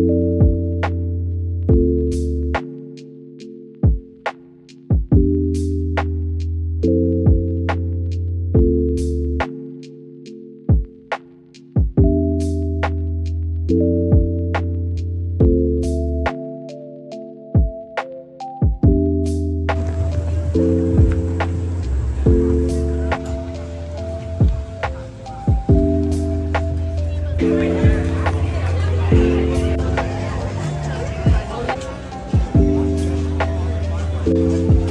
you Bye.